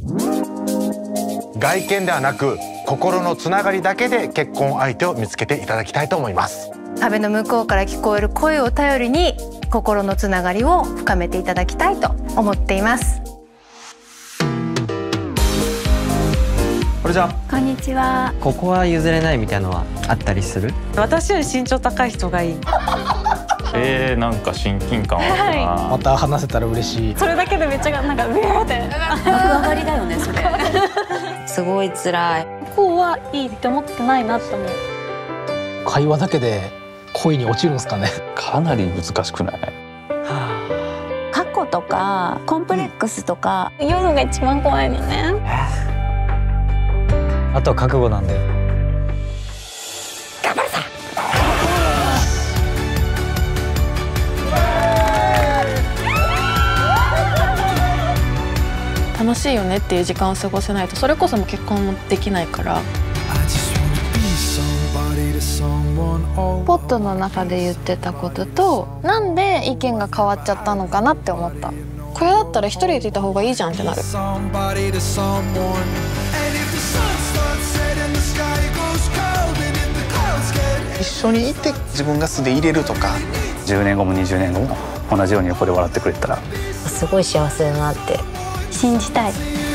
外見ではなく心のつながりだけで結婚相手を見つけていただきたいと思います。壁の向こうから聞こえる声を頼りに心のつながりを深めていただきたいと思っています。これじゃこんにちは。ここは譲れないみたいなのはあったりする？私より身長高い人がいいえー、なんか親近感あるな、また話せたら嬉しい。それだけでめっちゃなんかうわーって。上がりだよねそれ。すごい辛い。こうはいいって思ってないなって思う。会話だけで恋に落ちるんですかね。かなり難しくない？過去とかコンプレックスとか、夜が一番怖いのね。あとは覚悟なんで楽しいよねっていう時間を過ごせないとそれこそも結婚もできないから。ポットの中で言ってたこととなんで意見が変わっちゃったのかなって思った。これだったら一人でいた方がいいじゃんってなる。一緒にいて自分が素で入れるとか。10年後も20年後も同じように横で笑ってくれたら。すごい幸せだなって信じたい。